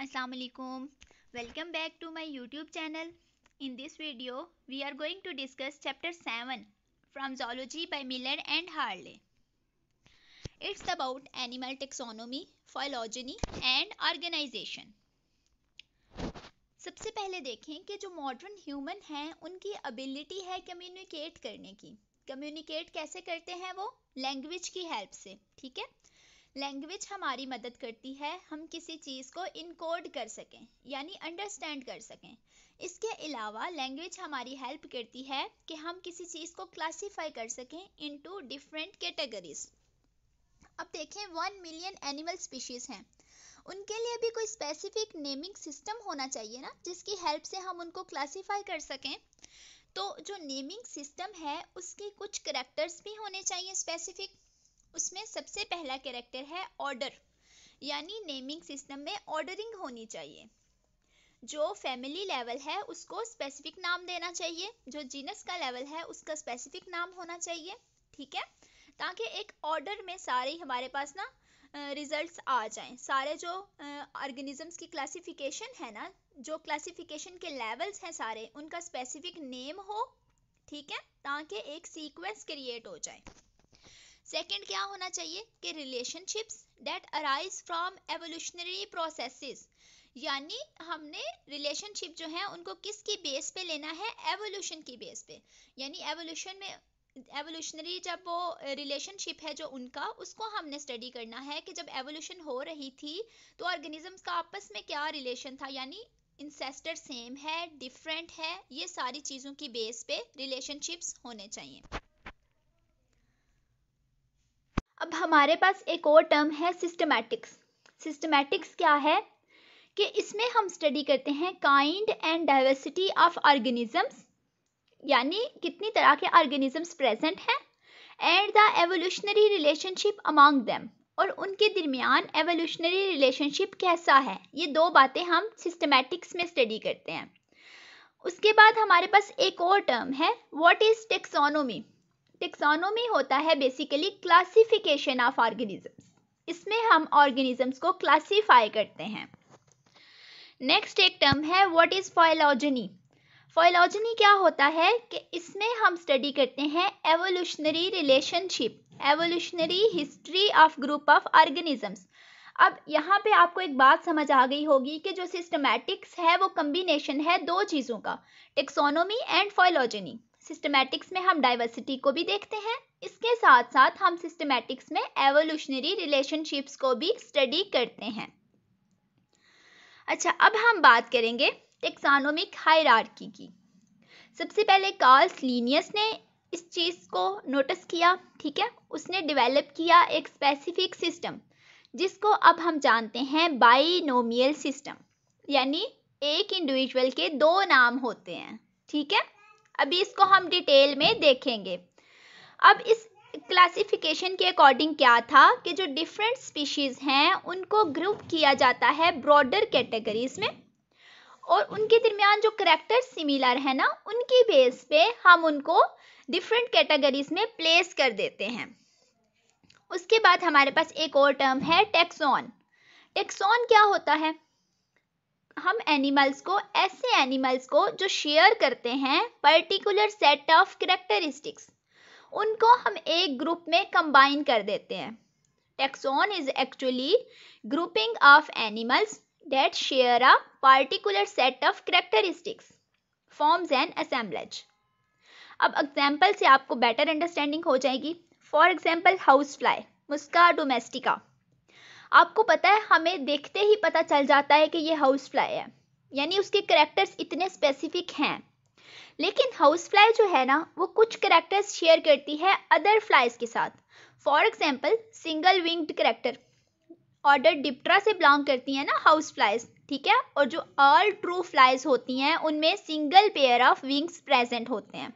अस्सलाम वालेकुम welcome back to my YouTube channel in this video we are going to discuss chapter seven from zoology by Miller and Harley it's about animal taxonomy phylogeny and organisation सबसे पहले देखें कि जो modern human हैं, उनकी ability है communicate करने की। कम्युनिकेट कैसे करते हैं वो? लैंग्वेज की हेल्प से, ठीक है? लैंग्वेज हमारी मदद करती है, हम किसी चीज़ को इनकोड कर सकें, यानी अंडरस्टैंड कर सकें। इसके अलावा लैंग्वेज हमारी हेल्प करती है कि हम किसी चीज़ को क्लासीफाई कर सकें इनटू डिफरेंट कैटेगरीज अब देखें वन मिलियन एनिमल स्पीशीज हैं। उनके लिए भी कोई स्पेसिफिक नेमिंग सिस्टम होना चाहिए ना, जिसकी हेल्प से हम उनको क्लासीफाई कर सकें। तो जो नेमिंग सिस्टम है, उसके कुछ करेक्टर्स भी होने चाहिए स्पेसिफिक उसमें सबसे पहला कैरेक्टर है ऑर्डर यानी नेमिंग सिस्टम में ऑर्डरिंग होनी चाहिए। जो फैमिली लेवल है, उसको स्पेसिफिक नाम देना चाहिए। जो जीनस का लेवल है, उसका स्पेसिफिक नाम होना चाहिए, ठीक है? ताकि एक ऑर्डर में सारे हमारे पास ना रिजल्ट्स आ जाएँ। सारे जो ऑर्गेनिजम्स की क्लासिफिकेशन है ना, जो क्लासिफिकेशन के लेवल्स हैं सारे, उनका स्पेसिफिक नेम हो, ठीक है? ताकि एक सीक्वेंस क्रिएट हो जाए। सेकंड क्या होना चाहिए? कि relationships that arise from evolutionary processes यानी हमने रिलेशनशिप जो है, उनको किसकी बेस पे लेना है? एवोल्यूशन की बेस पे. यानी एवोल्यूशन में एवोल्यूशनरी जब वो रिलेशनशिप है जो उनका, उसको हमने स्टडी करना है कि जब एवोल्यूशन हो रही थी तो ऑर्गेनिजम्स का आपस में क्या रिलेशन था? यानी इंसेस्टर सेम है डिफरेंट है, ये सारी चीज़ों की बेस पे रिलेशनशिप्स होने चाहिए। अब हमारे पास एक और टर्म है सिस्टमैटिक्स सिस्टमैटिक्स क्या है? कि इसमें हम स्टडी करते हैं kind and diversity of organisms यानी कितनी तरह के ऑर्गेनिजम्स प्रेजेंट हैं and the evolutionary relationship among them और उनके दरमियान एवोल्यूशनरी रिलेशनशिप कैसा है? ये दो बातें हम सिस्टमैटिक्स में स्टडी करते हैं। उसके बाद हमारे पास एक और टर्म है व्हाट इज़ टेक्सोनोमी टेक्सोनोमी होता है बेसिकली क्लासिफिकेशन ऑफ़ ऑर्गेनिजम्स इसमें हम ऑर्गेनिजम्स को क्लासीफाई करते हैं। नेक्स्ट एक टर्म है व्हाट इज़ फाइलोजनी फाइलोजनी क्या होता है कि इसमें हम स्टडी करते हैं evolutionary relationship evolutionary history of group of organisms अब यहाँ पे आपको एक बात समझ आ गई होगी कि जो सिस्टमैटिक्स है वो कम्बिनेशन है दो चीज़ों का टेक्सोनोमी एंड फाइलोजनी सिस्टमैटिक्स में हम डाइवर्सिटी को भी देखते हैं। इसके साथ साथ हम सिस्टमैटिक्स में एवोल्यूशनरी रिलेशनशिप्स को भी स्टडी करते हैं। अच्छा अब हम बात करेंगे टेक्सानोमिक हायरार्की की। सबसे पहले कार्ल्स लीनियस ने इस चीज़ को नोटिस किया, ठीक है? उसने डेवलप किया एक स्पेसिफिक सिस्टम जिसको अब हम जानते हैं बाइनोमियल सिस्टम यानी एक इंडिविजुअल के दो नाम होते हैं, ठीक है? अभी इसको हम डिटेल में देखेंगे। अब इस क्लासिफिकेशन के अकॉर्डिंग क्या था कि जो डिफरेंट स्पीशीज़ हैं, उनको ग्रुप किया जाता है ब्रॉडर कैटेगरीज में। और उनके दरमियान जो करेक्टर सिमिलर है ना, उनकी बेस पे हम उनको डिफरेंट कैटेगरीज में प्लेस कर देते हैं। उसके बाद हमारे पास एक और टर्म है टेक्सॉन टेक्सॉन क्या होता है? हम एनिमल्स को, ऐसे एनिमल्स को जो शेयर करते हैं पर्टिकुलर सेट ऑफ़ करेक्टरिस्टिक्स उनको हम एक ग्रुप में कंबाइन कर देते हैं। Taxon is actually grouping of animals that share a particular set of characteristics forms and assemblage अब एग्ज़ाम्पल से आपको बेटर अंडरस्टैंडिंग हो जाएगी। For example house fly Muska domestica आपको पता है, हमें देखते ही पता चल जाता है कि ये हाउस फ्लाई है। यानी उसके करेक्टर्स इतने स्पेसिफिक हैं। लेकिन हाउस फ्लाई जो है ना, वो कुछ करेक्टर्स शेयर करती है अदर फ्लाइज के साथ। For example single winged character order Diptera से बिलोंग करती हैं ना हाउस फ्लाइज ठीक है? और जो ऑल ट्रू फ्लाइज होती हैं, उनमें single pair of wings present होते हैं।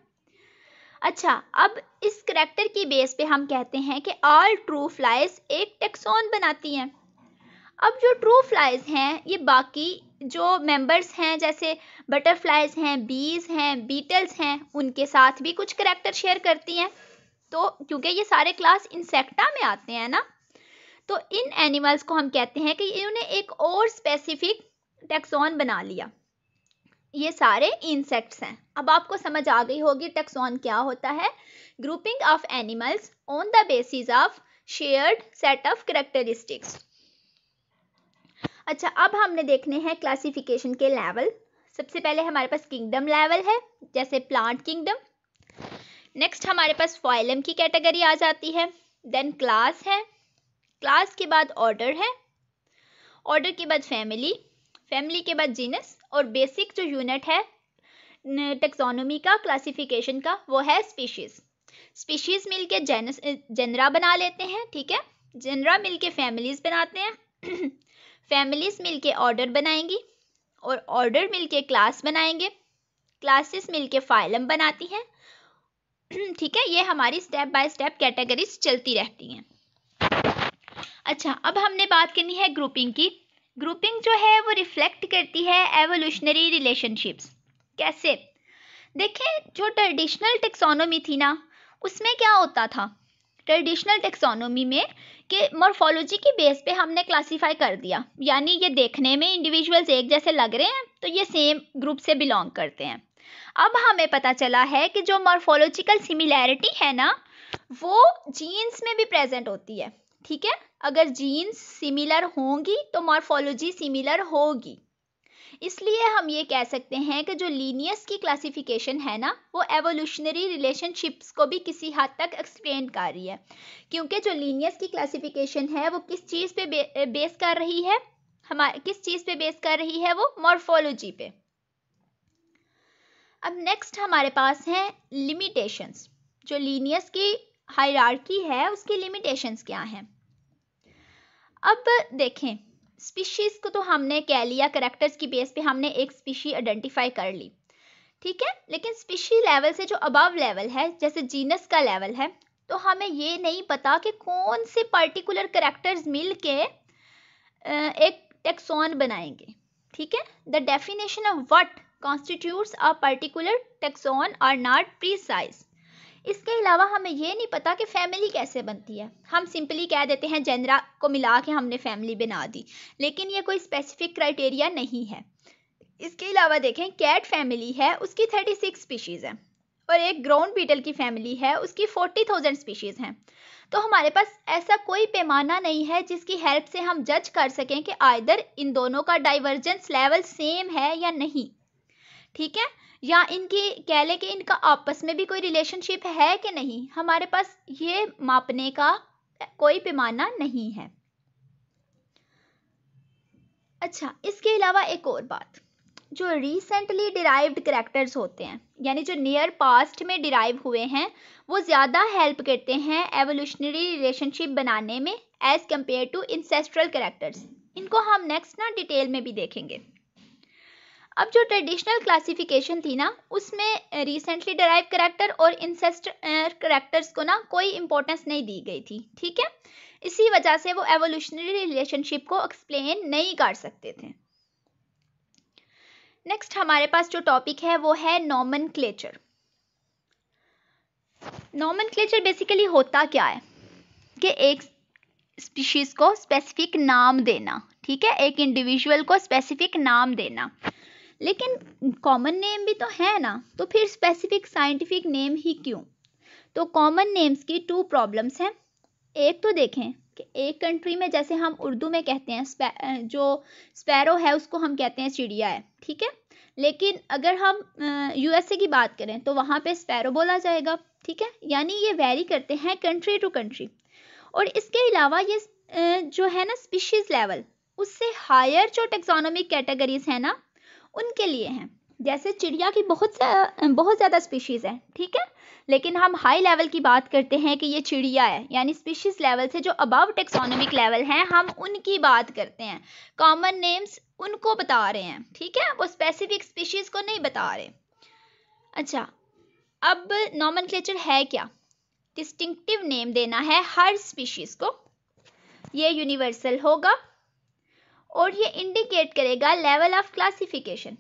अच्छा अब इस करेक्टर की बेस पे हम कहते हैं कि ऑल ट्रू फ्लाइज एक टेक्सोन बनाती हैं। अब जो ट्रू फ्लाइज हैं, ये बाकी जो मेंबर्स हैं, जैसे बटरफ्लाइज हैं बीज हैं बीटल्स हैं, उनके साथ भी कुछ करेक्टर शेयर करती हैं। तो क्योंकि ये सारे क्लास इंसेक्टा में आते हैं ना तो इन एनिमल्स को हम कहते हैं कि इन्होंने एक और स्पेसिफिक टेक्सॉन बना लिया। ये सारे इंसेक्ट्स हैं। अब आपको समझ आ गई होगी टेक्सॉन क्या होता है। Grouping of animals on the basis of shared set of characteristics अच्छा अब हमने देखने हैं क्लासिफिकेशन के लेवल सबसे पहले हमारे पास किंगडम लेवल है, जैसे प्लांट किंगडम नेक्स्ट हमारे पास फॉइलम की कैटेगरी आ जाती है देन क्लास है। क्लास के बाद ऑर्डर है। ऑर्डर के बाद फैमिली फैमिली के बाद जीनस और बेसिक जो यूनिट है टेक्सोनोमी का क्लासिफिकेशन का, वो है स्पीशीज स्पीशीज मिलके जेनस जनरा बना लेते हैं, ठीक है? जनरा मिलके फैमिलीज़ बनाते हैं फैमिलीज़ मिलके ऑर्डर बनाएँगी और ऑर्डर मिलके क्लास बनाएँगे। क्लासेस मिलके फाइलम बनाती हैं, ठीक है? ये हमारी स्टेप बाय स्टेप कैटेगरीज चलती रहती हैं। अच्छा अब हमने बात करनी है ग्रुपिंग की। ग्रुपिंग जो है वो रिफ्लेक्ट करती है एवोल्यूशनरी रिलेशनशिप्स कैसे? देखें, जो ट्रेडिशनल टेक्सोनोमी थी ना, उसमें क्या होता था? ट्रेडिशनल टेक्सोनोमी में कि मॉर्फोलॉजी की बेस पे हमने क्लासिफाई कर दिया। यानी ये देखने में इंडिविजुअल्स एक जैसे लग रहे हैं तो ये सेम ग्रुप से बिलोंग करते हैं। अब हमें पता चला है कि जो मॉर्फोलॉजिकल सिमिलैरिटी है ना, वो जीन्स में भी प्रेजेंट होती है। ठीक है? अगर जीन्स सिमिलर होंगी तो मॉर्फोलॉजी सिमिलर होगी। इसलिए हम ये कह सकते हैं कि जो लीनियस की क्लासिफिकेशन है ना, वो एवोल्यूशनरी रिलेशनशिप्स को भी किसी हद तक एक्सप्लेन कर रही है। क्योंकि जो लीनियस की क्लासिफिकेशन है, वो किस चीज़ पे बेस कर रही है? हमारे किस चीज़ पे बेस कर रही है? वो मॉर्फोलॉजी पे। अब नेक्स्ट हमारे पास है लिमिटेशंस जो लीनियस की हायरार्की है, उसकी लिमिटेशंस क्या हैं? अब देखें स्पीशीज़ को तो हमने कह लिया करेक्टर्स की बेस पे हमने एक स्पीशी आइडेंटिफाई कर ली। ठीक है? लेकिन स्पीशी लेवल से जो अबव लेवल है, जैसे जीनस का लेवल है तो हमें ये नहीं पता कि कौन से पर्टिकुलर करेक्टर्स मिल के एक टेक्सोन बनाएँगे। ठीक है? The definition of what constitutes a particular taxon are not precise इसके अलावा हमें ये नहीं पता कि फैमिली कैसे बनती है। हम सिंपली कह देते हैं, जेंद्रा को मिला के हमने फैमिली बना दी। लेकिन ये कोई स्पेसिफिक क्राइटेरिया नहीं है। इसके अलावा देखें कैट फैमिली है, उसकी थर्टी सिक्स स्पीशीज़ है। और एक ग्राउंड बीटल की फैमिली है, उसकी फोर्टी थाउज़ेंड स्पीशीज़ हैं। तो हमारे पास ऐसा कोई पैमाना नहीं है जिसकी हेल्प से हम जज कर सकें कि आइदर इन दोनों का डाइवर्जेंस लेवल सेम है या नहीं। ठीक है? या इनकी, कह लें कि इनका आपस में भी कोई रिलेशनशिप है कि नहीं? हमारे पास ये मापने का कोई पैमाना नहीं है। अच्छा इसके अलावा एक और बात। जो रिसेंटली डिराइव्ड करेक्टर्स होते हैं, यानी जो नियर पास्ट में डिराइव हुए हैं, वो ज़्यादा हेल्प करते हैं एवोल्यूशनरी रिलेशनशिप बनाने में as compare to ancestral characters इनको हम नेक्स्ट ना डिटेल में भी देखेंगे। अब जो ट्रेडिशनल क्लासिफिकेशन थी ना, उसमें रिसेंटली डराइव करेक्टर और इंसेस्ट करेक्टर्स को ना कोई इंपॉर्टेंस नहीं दी गई थी, ठीक है? इसी वजह से वो एवोल्यूशनरी रिलेशनशिप को एक्सप्लेन नहीं कर सकते थे। नेक्स्ट हमारे पास जो टॉपिक है, वो है nomenclature nomenclature basically होता क्या है? कि एक स्पीशीज को स्पेसिफिक नाम देना, ठीक है? एक इंडिविजुअल को स्पेसिफिक नाम देना। लेकिन कॉमन नेम भी तो है ना तो फिर स्पेसिफिक साइंटिफिक नेम ही क्यों? तो कॉमन नेम्स की टू प्रॉब्लम्स हैं। एक तो देखें कि एक कंट्री में जैसे हम उर्दू में कहते हैं जो स्पैरो है उसको हम कहते हैं चिड़िया है, ठीक है? लेकिन अगर हम यूएसए की बात करें तो वहाँ पे स्पैरो बोला जाएगा, ठीक है? यानी ये वेरी करते हैं कंट्री टू कंट्री और इसके अलावा ये जो है ना स्पीशीज़ लेवल उससे हायर जो टेक्सोनॉमिक कैटेगरीज है ना उनके लिए हैं। जैसे चिड़िया की बहुत बहुत ज़्यादा स्पीशीज़ है, ठीक है? लेकिन हम हाई लेवल की बात करते हैं कि ये चिड़िया है, यानी स्पीशीज़ लेवल से जो अबव टेक्सोनॉमिक लेवल हैं, हम उनकी बात करते हैं। कॉमन नेम्स उनको बता रहे हैं, ठीक है? वो स्पेसिफिक स्पीशीज़ को नहीं बता रहे। अच्छा अब नॉमन है क्या? डिस्टिंक्टिव नेम देना है हर स्पीशीज़ को। ये यूनिवर्सल होगा। और ये इंडिकेट करेगा लेवल ऑफ़ क्लासिफिकेशन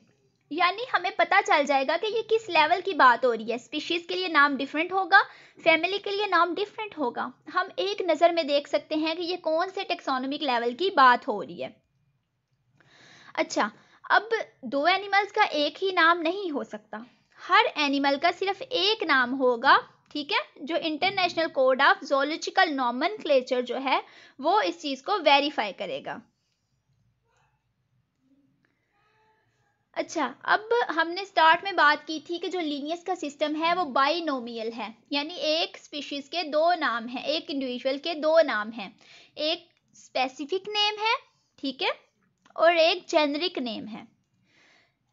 यानी हमें पता चल जाएगा कि ये किस लेवल की बात हो रही है. स्पीशीज़ के लिए नाम डिफरेंट होगा फैमिली के लिए नाम डिफरेंट होगा. हम एक नज़र में देख सकते हैं कि ये कौन से टेक्सोनॉमिक लेवल की बात हो रही है. अच्छा अब दो एनिमल्स का एक ही नाम नहीं हो सकता. हर एनिमल का सिर्फ़ एक नाम होगा, ठीक है? जो international code of zoological nomen जो है, वो इस चीज़ को वेरीफाई करेगा. अच्छा अब हमने स्टार्ट में बात की थी कि जो लीनियस का सिस्टम है वो बाइनोमियल है। यानी एक स्पीशीज के दो नाम हैं, एक इंडिविजुअल के दो नाम हैं। एक स्पेसिफिक नेम है, ठीक है, और एक जेनरिक नेम है।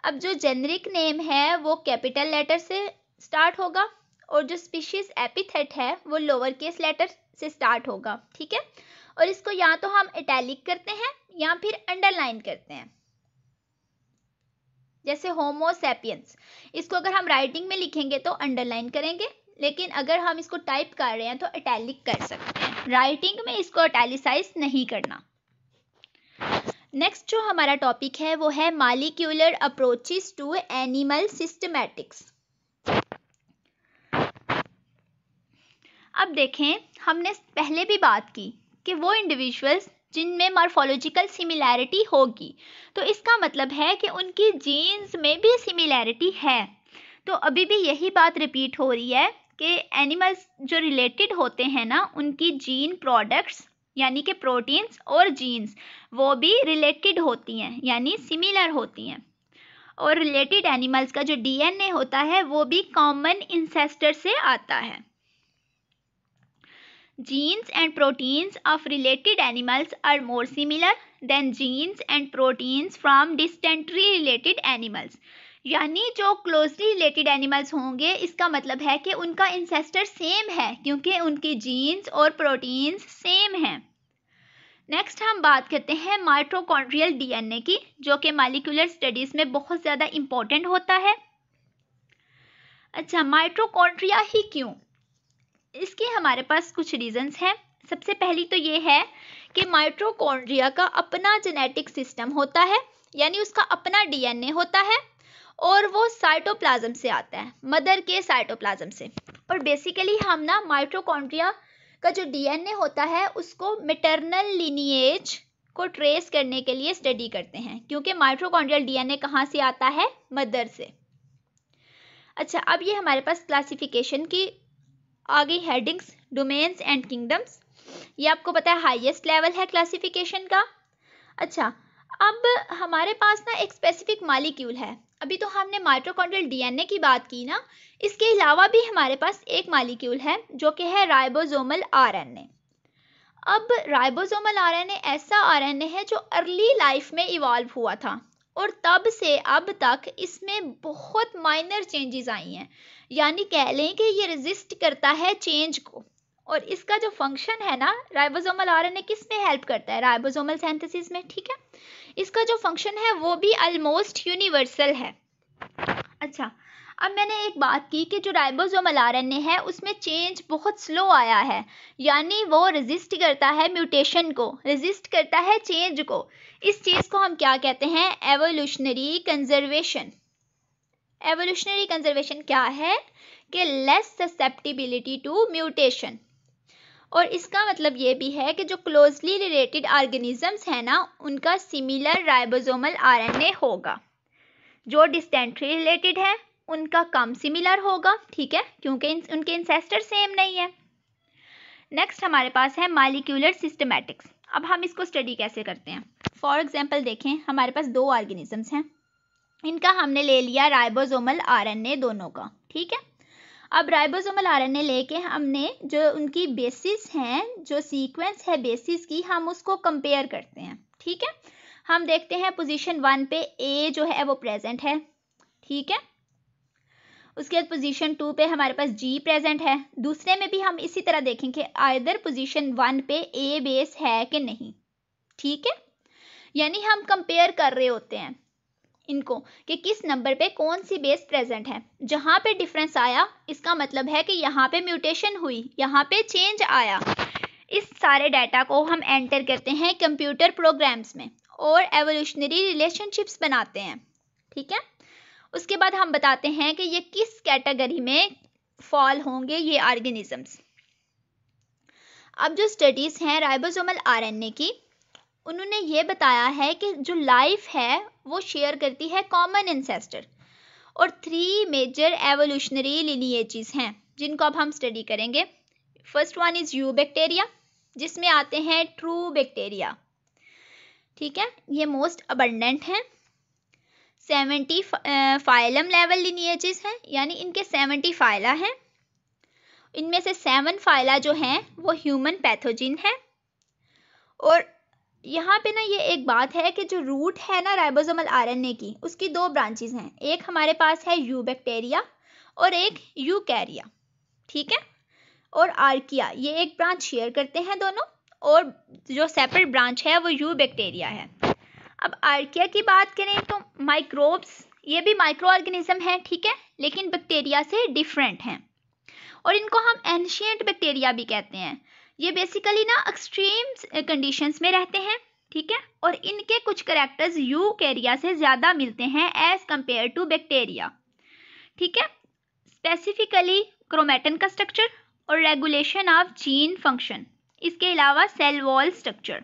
अब जो जेनरिक नेम है, वो कैपिटल लेटर से स्टार्ट होगा, और जो स्पीशीज एपिथेट है, वो लोअर केस लेटर से स्टार्ट होगा, ठीक है? और इसको या तो हम इटैलिक करते हैं, या फिर अंडरलाइन करते हैं। जैसे होमोसेपियंस इसको अगर हम राइटिंग में लिखेंगे तो अंडरलाइन करेंगे, लेकिन अगर हम इसको टाइप कर रहे हैं तो अटैलिक कर सकते हैं। राइटिंग में इसको इटैलिसाइज नहीं करना। नेक्स्ट जो हमारा टॉपिक है, वो है molecular approaches to animal systematics अब देखें, हमने पहले भी बात की कि वो इंडिविजुअल्स जिनमें मार्फोलॉजिकल सिमिलैरिटी होगी। तो इसका मतलब है कि उनकी जीन्स में भी सिमिलैरिटी है। तो अभी भी यही बात रिपीट हो रही है कि एनिमल्स जो रिलेटेड होते हैं ना, उनकी जीन प्रोडक्ट्स यानी कि प्रोटीन्स और जीन्स वो भी रिलेटेड होती हैं, यानी सिमिलर होती हैं। और रिलेटेड एनिमल्स का जो डीएनए होता है, वो भी कॉमन इंसेस्टर से आता है। Genes and proteins of related animals are more similar than genes and proteins from distantly related animals यानी जो क्लोजली रिलेटेड एनिमल्स होंगे, इसका मतलब है कि उनका इंसेस्टर सेम है, क्योंकि उनकी जीन्स और प्रोटीन्स सेम हैं। नेक्स्ट हम बात करते हैं माइट्रोकॉन्ड्रियल डीएनए की, जो कि मालिकुलर स्टडीज़ में बहुत ज़्यादा इंपॉर्टेंट होता है। अच्छा माइट्रोकॉन्ड्रिया ही क्यों? इसके हमारे पास कुछ रीजंस हैं। सबसे पहली तो ये है कि माइट्रोकॉन्ड्रिया का अपना जेनेटिक सिस्टम होता है, यानी उसका अपना डीएनए होता है, और वो साइटोप्लाज्म से आता है मदर के साइटोप्लाज्म से। और बेसिकली हम ना माइट्रोकॉन्ड्रिया का जो डीएनए होता है, उसको मेटरनल लिनिएज को ट्रेस करने के लिए स्टडी करते हैं, क्योंकि माइट्रोकॉन्ड्रियल डीएनए कहाँ से आता है? मदर से। अच्छा अब ये हमारे पास क्लासिफिकेशन की आ गई हेडिंग्स डोमेन्स एंड किंगडम्स ये आपको पता है हाईएस्ट लेवल है क्लासिफिकेशन का। अच्छा अब हमारे पास ना एक स्पेसिफिक मालिक्यूल है। अभी तो हमने माइट्रोकॉन्ड्रियल डीएनए की बात की ना। इसके अलावा भी हमारे पास एक मालिक्यूल है, जो कि है राइबोसोमल आरएनए अब राइबोसोमल आरएनए ऐसा आरएनए है जो अर्ली लाइफ में इवॉल्व हुआ था। और तब से अब तक इसमें बहुत माइनर चेंजेस आई हैं। यानी कह लें कि ये रेजिस्ट करता है चेंज को। और इसका जो फ़ंक्शन है ना राइबोसोमल आरएनए किसमें हेल्प करता है? राइबोसोमल सिंथेसिस में, ठीक है? इसका जो फ़ंक्शन है, वो भी ऑलमोस्ट यूनिवर्सल है। अच्छा अब मैंने एक बात की कि जो राइबोसोमल आरएनए है, उसमें चेंज बहुत स्लो आया है। यानी वो रेजिस्ट करता है म्यूटेशन को रेजिस्ट करता है चेंज को। इस चीज़ को हम क्या कहते हैं? एवोल्यूशनरी कंजर्वेशन एवोल्यूशनरी कंजर्वेशन क्या है? कि लेस ससेप्टिबिलिटी टू म्यूटेशन और इसका मतलब ये भी है कि जो क्लोजली रिलेटेड ऑर्गेनिजम्स हैं ना, उनका सिमिलर राइबोसोमल आरएनए होगा। जो डिस्टेंट्री रिलेटेड है उनका कम सिमिलर होगा, ठीक है? क्योंकि उनके इंसेस्टर सेम नहीं है। नेक्स्ट हमारे पास है मालिक्यूलर सिस्टमेटिक्स अब हम इसको स्टडी कैसे करते हैं? फॉर एग्ज़ाम्पल देखें, हमारे पास दो ऑर्गेनिजम्स हैं। इनका हमने ले लिया राइबोसोमल आरएनए दोनों का, ठीक है? अब राइबोसोमल आरएनए लेके हमने जो उनकी बेसिस हैं, जो सीक्वेंस है बेसिस की, हम उसको कंपेयर करते हैं, ठीक है? हम देखते हैं पोजीशन वन पे ए जो है वो प्रेजेंट है, ठीक है? उसके बाद पोजीशन टू पे हमारे पास जी प्रेजेंट है। दूसरे में भी हम इसी तरह देखेंगे आइदर पोजीशन वन पे ए बेस है कि नहीं। ठीक है? यानी हम कंपेयर कर रहे होते हैं इनको कि किस नंबर पे कौन सी बेस प्रेजेंट है। जहाँ पे डिफरेंस आया, इसका मतलब है कि यहाँ पे म्यूटेशन हुई, यहाँ पे चेंज आया। इस सारे डाटा को हम एंटर करते हैं कंप्यूटर प्रोग्राम्स में और एवोल्यूशनरी रिलेशनशिप्स बनाते हैं। ठीक है? उसके बाद हम बताते हैं कि ये किस कैटेगरी में फॉल होंगे ये ऑर्गेनिजम्स। अब जो स्टडीज़ हैं राइबोसोमल आरएनए की, उन्होंने ये बताया है कि जो लाइफ है वो शेयर करती है कॉमन इंसेस्टर और थ्री मेजर एवोल्यूशनरी लिनिएजेस हैं, जिनको अब हम स्टडी करेंगे। First one is you bacteria, जिसमें आते हैं ट्रू बैक्टीरिया। ठीक है, ये मोस्ट अबंडेंट हैं। सेवेंटी फाइलम लेवल लिनिएजेस हैं, यानी इनके सेवेंटी फाइला हैं। इनमें से सेवन फाइला जो हैं, वो ह्यूमन पैथोजिन है। और यहाँ पे ना ये एक बात है कि जो रूट है ना राइबोसोमल आरएनए की, उसकी दो ब्रांचेस हैं। एक हमारे पास है यू बैक्टेरिया और एक यू कैरिया ठीक है? और आर्किया ये एक ब्रांच शेयर करते हैं दोनों, और जो सेपरेट ब्रांच है वो यू बैक्टेरिया है। अब आर्किया की बात करें तो माइक्रोब्स ये भी माइक्रो ऑर्गेनिज्म है, ठीक है? लेकिन बैक्टीरिया से डिफरेंट हैं। और इनको हम एनशियंट बैक्टीरिया भी कहते हैं। ये बेसिकली ना एक्सट्रीम कंडीशंस में रहते हैं, ठीक है? और इनके कुछ करेक्टर्स यू कैरिया से ज़्यादा मिलते हैं एज कंपेयर टू बैक्टीरिया ठीक है? स्पेसिफिकली क्रोमेटन का स्ट्रक्चर और रेगुलेशन ऑफ़ जीन फ़ंक्शन इसके अलावा सेल वॉल स्ट्रक्चर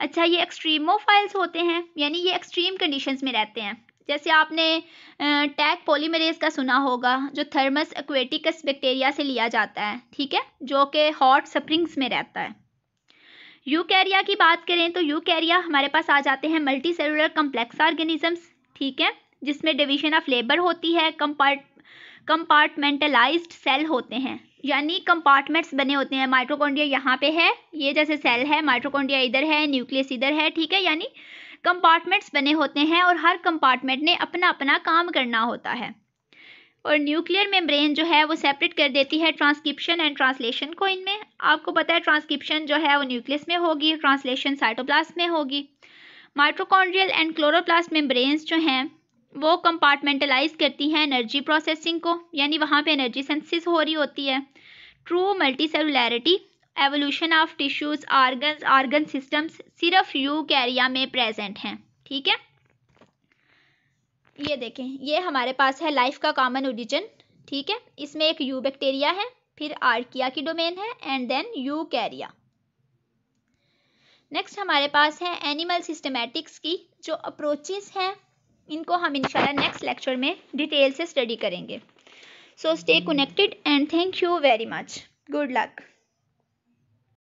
अच्छा ये एक्सट्रीमोफाइल्स होते हैं, यानी ये एक्सट्रीम कंडीशंस में रहते हैं। जैसे आपने टैग पॉलीमरेज का सुना होगा, जो थर्मस एक्वेटिकस बैक्टीरिया से लिया जाता है, ठीक है? जो कि हॉट स्प्रिंग्स में रहता है। यूकैरिया की बात करें तो यूकैरिया हमारे पास आ जाते हैं मल्टी सेलुलर कम्प्लेक्स ऑर्गेनिजम्स ठीक है? जिसमें डिवीज़न ऑफ़ लेबर होती है कंपार्ट कंपार्टमेंटलाइज्ड सेल होते हैं। यानी कंपार्टमेंट्स बने होते हैं। माइट्रोकॉन्ड्रिया यहाँ पे है, ये जैसे सेल है माइट्रोकॉन्ड्रिया इधर है न्यूक्लियस इधर है, ठीक है? यानी कंपार्टमेंट्स बने होते हैं और हर कंपार्टमेंट ने अपना अपना काम करना होता है। और न्यूक्लियर मेम्ब्रेन जो है, वो सेपरेट कर देती है ट्रांसक्रिप्शन एंड ट्रांसलेशन को इनमें। आपको पता है ट्रांसक्रिप्शन जो है, वो न्यूक्लियस में होगी ट्रांसलेशन साइटोप्लास्ट में होगी। माइट्रोकॉन्ड्रियल एंड क्लोरोप्लास्ट मेम्ब्रेन्स जो हैं, वो कंपार्टमेंटलाइज करती हैं एनर्जी प्रोसेसिंग को। यानी वहाँ पे एनर्जी सेंसिस हो रही होती है। True multicellularity evolution of tissues organs organ systems सिर्फ़ यू कैरिया में प्रेजेंट हैं, ठीक है? ये देखें, ये हमारे पास है लाइफ का कॉमन ओरिजिन ठीक है? इसमें एक यू बैक्टीरिया है, फिर आर्किया की डोमेन है and then eukarya next हमारे पास है एनिमल सिस्टमेटिक्स की, जो अप्रोचेस हैं, इनको हम इंशाल्लाह नेक्स्ट लेक्चर में डिटेल से स्टडी करेंगे। So stay connected and thank you very much. Good luck.